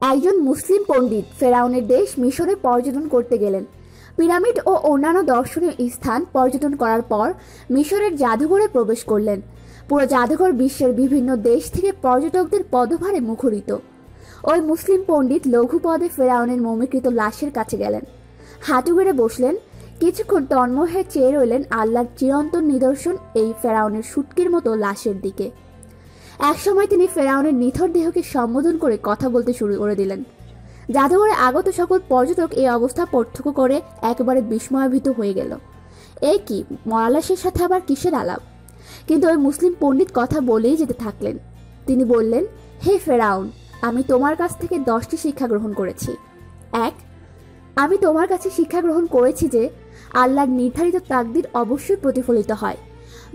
একজন মুসলিম পণ্ডিত ফেরাউনের দেশ মিশরে পর্যটন করতে গেলেন। পিরামিড ও অন্যান্য দর্শনীয় স্থান পর্যটন করার পর মিশরের জাদুঘরে প্রবেশ করলেন। পুরো জাদুঘর বিশ্বের বিভিন্ন দেশ থেকে পর্যটকদের পদভারে মুখরিত। ওই মুসলিম পণ্ডিত লঘু পদে ফেরাউনের মমিকৃত লাশের কাছে গেলেন। হাঁটু গেড়ে বসলেন। কিছুক্ষণ তন্মহে চেয়ে রইলেন আল্লাহর চিরন্তন নিদর্শন এই ফেরাউনের সুটকির মতো লাশের দিকে। একসময় তিনি ফেরাউনের নিথর দেহকে সম্বোধন করে কথা বলতে শুরু করে দিলেন। জাদুঘরে আগত সকল পর্যটক এই অবস্থা পার্থক্য করে একেবারে বিস্ময়াভীত হয়ে গেল। এই কি, মরালাসের সাথে আবার কিসের আলাপ? কিন্তু ওই মুসলিম পণ্ডিত কথা বলেই যেতে থাকলেন। তিনি বললেন, হে ফেরাউন, আমি তোমার কাছ থেকে দশটি শিক্ষা গ্রহণ করেছি। এক, আমি তোমার কাছে শিক্ষা গ্রহণ করেছি যে, আল্লাহর নির্ধারিত তাকদির অবশ্যই প্রতিফলিত হয়।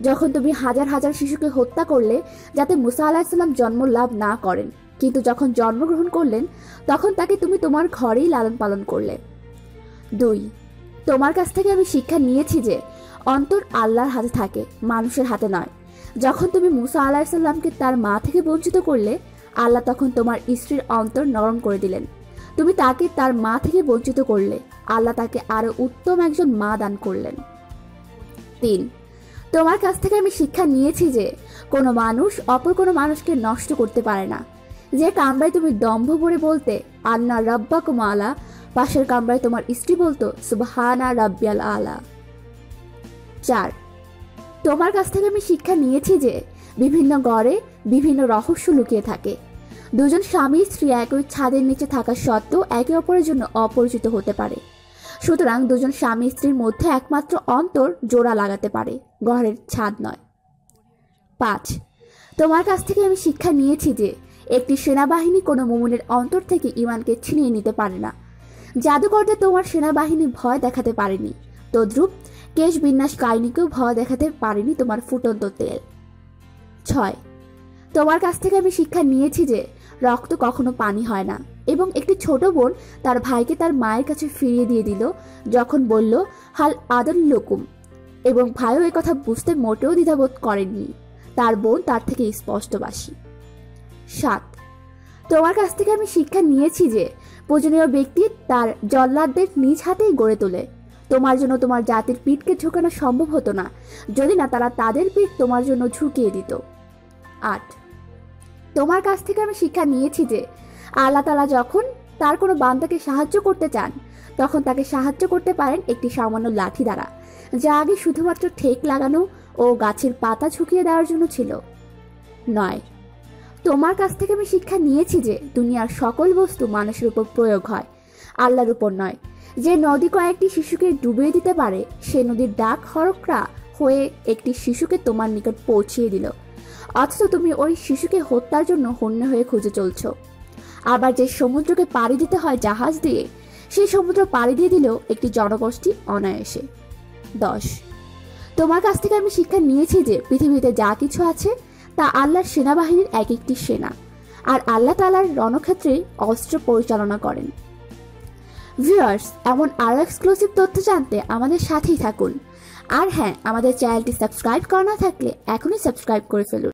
যখন তুমি হাজার হাজার শিশুকে হত্যা করলে, যাতে মুসা আলাহিসাল্লাম জন্ম লাভ না করেন। কিন্তু যখন জন্মগ্রহণ করলেন, তখন তাকে তুমি তোমার ঘরেই লালন পালন করলে। দুই, তোমার কাছ থেকে আমি শিক্ষা নিয়েছি যে, অন্তর আল্লাহর হাতে থাকে, মানুষের হাতে নয়। যখন তুমি মুসা আলাহিসাল্লামকে তার মা থেকে বঞ্চিত করলে, আল্লাহ তখন তোমার স্ত্রীর অন্তর নরম করে দিলেন। তুমি তাকে তার মা থেকে বঞ্চিত করলে, আল্লাহ তাকে আরও উত্তম একজন মা দান করলেন। তিন তোমার কাছ থেকে আমি শিক্ষা নিয়েছি যে কোনো মানুষ অপর কোনো মানুষকে নষ্ট করতে পারে না। যে কামরায় তুমি দম্ভ ভরে বলতে, আন্না রব্বা আলা পাশের কামরায় তোমার স্ত্রী বলতো, সুবহানা রাব্বিয়াল আলা চার, তোমার কাছ থেকে আমি শিক্ষা নিয়েছি যে বিভিন্ন গড়ে বিভিন্ন রহস্য লুকিয়ে থাকে। দুজন স্বামী স্ত্রী একই ছাদের নিচে থাকা সত্ত্বেও একে অপরের জন্য অপরিচিত হতে পারে। সুতরাং দুজন স্বামী স্ত্রীর মধ্যে একমাত্র অন্তর জোড়া লাগাতে পারে ঘরের ছাদ নয়। পাঁচ, তোমার কাছ থেকে আমি শিক্ষা নিয়েছি যে, একটি সেনাবাহিনী কোনো মোমনের অন্তর থেকে ইমানকে ছিনিয়ে নিতে পারে না। জাদুকরদের তোমার সেনাবাহিনী ভয় দেখাতে পারেনি। তদ্রূপ, কেশ বিন্যাস কাহিনীকেও ভয় দেখাতে পারেনি তোমার ফুটন্ত তেল। ছয়, তোমার কাছ থেকে আমি শিক্ষা নিয়েছি যে, রক্ত কখনো পানি হয় না। এবং একটি ছোট বোন তার ভাইকে তার মায়ের কাছে ফিরিয়ে দিয়ে দিল, যখন বলল, হাল আদল লকুম। এবং ভাইও কথা বুঝতে মোটেও দ্বিধাবোধ করেননি। তার বোন তার থেকে স্পষ্টবাসী। সাত। তোমার কাছ থেকে আমি শিক্ষা নিয়েছি যে, পূজনীয় ব্যক্তি তার জল্লাদদের নিজ হাতেই গড়ে তোলে। তোমার জন্য তোমার জাতির পিঠকে ঝুঁকানো সম্ভব হতো না, যদি না তারা তাদের পিঠ তোমার জন্য ঝুঁকিয়ে দিত। আট। তোমার কাছ থেকে আমি শিক্ষা নিয়েছি যে আল্লাহ তালা যখন তার কোনো বান্দাকে সাহায্য করতে চান, তখন তাকে সাহায্য করতে পারেন একটি সামান্য লাঠি দ্বারা, যা আগে শুধুমাত্র ঠেক লাগানো ও গাছের পাতা ঝুঁকিয়ে দেওয়ার জন্য ছিল। নয়, তোমার কাছ থেকে আমি শিক্ষা নিয়েছি যে দুনিয়ার সকল বস্তু মানুষের উপর প্রয়োগ হয়, আল্লাহর উপর নয়। যে নদী কয়েকটি শিশুকে ডুবিয়ে দিতে পারে, সে নদীর ডাক হরকরা হয়ে একটি শিশুকে তোমার নিকট পৌঁছিয়ে দিল। অথচ তুমি ওই শিশুকে হত্যার জন্য হন্য হয়ে খুঁজে চলছ। আবার যে সমুদ্রকে পাড়ি দিতে হয় জাহাজ দিয়ে, সেই সমুদ্র পাড়ি দিয়ে দিলেও একটি জনগোষ্ঠী অনায়াসে। দশ। তোমার কাছ থেকে আমি শিক্ষা নিয়েছি যে পৃথিবীতে যা কিছু আছে, তা আল্লাহর সেনাবাহিনীর এক একটি সেনা, আর আল্লাহ তালার রণক্ষেত্রে অস্ত্র পরিচালনা করেন। ভিউয়ার্স এমন আরও এক্সক্লুসিভ তথ্য জানতে আমাদের সাথেই থাকুন। আর হ্যাঁ আমাদের চ্যানেলটি সাবস্ক্রাইব করা না থাকলে এখনই সাবস্ক্রাইব করে ফেলুন।